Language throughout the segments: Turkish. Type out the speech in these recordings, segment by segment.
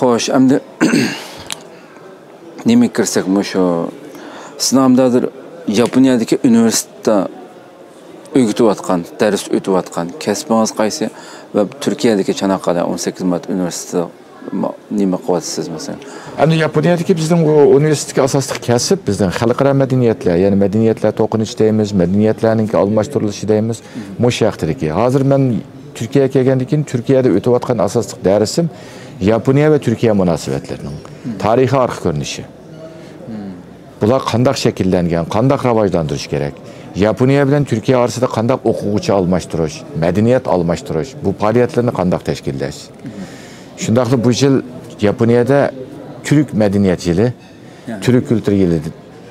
xo'sh endi nimaga kirsak shu sizni hamdadir yaponiyadagi universitetda o'rgatayotgan dars o'tayotgan kasbingiz qaysi va turkiyadagi chanaqada o'n sakkiz mart universitetida nima qilyapsiz masalan? Endi yaponiyadagi bizning universitetga asosli kasb bizning xalqaro madaniyatlar ya'ni madaniyatlar to'qinishi deymiz madaniyatlarning almashtirilishi deymiz mushu haqidagi hozir man turkiyaga kelgandan keyin turkiyada o'tayotgan asosli darsim yaponiya va turkiya munosabatlarining tarixiy arx ko'rinishi bular qandaq shakllangan qandaq rivojlantirish kerak yaponiya bilan turkiya orasida qandaq o'quvchi almashtirish madaniyat almashtirish bu faoliyatlarni qandaq tashkillash shundoqli bu yil yaponiyada turk madaniyat yili turk kultur yili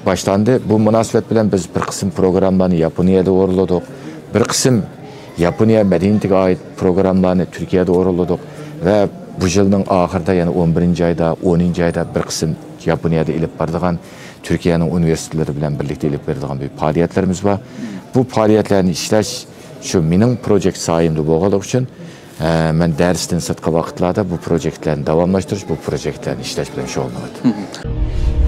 boshlandi bu munosabat bilan biz bir qism programmalarni yaponiyada o'rinladik bir qism yaponiya madaniyatiga oid programmalarni turkiyada o'rinladik va bu oxirida yana o'n birinchi oyda o'ninchi oyda bir qism yaponiyada ilib boradigan turkiyaning universitetlari bilan birlikda ilib beradigan bir faoliyatlarimiz bor bu faoliyatlarni ishlash shu mening projekt soyimda bo'lganligi uchun man darsdan sirtqi vaqtlarda bu projektlarni davomlashtirish bu projektlarni ishlash bilan shug'ullanyapman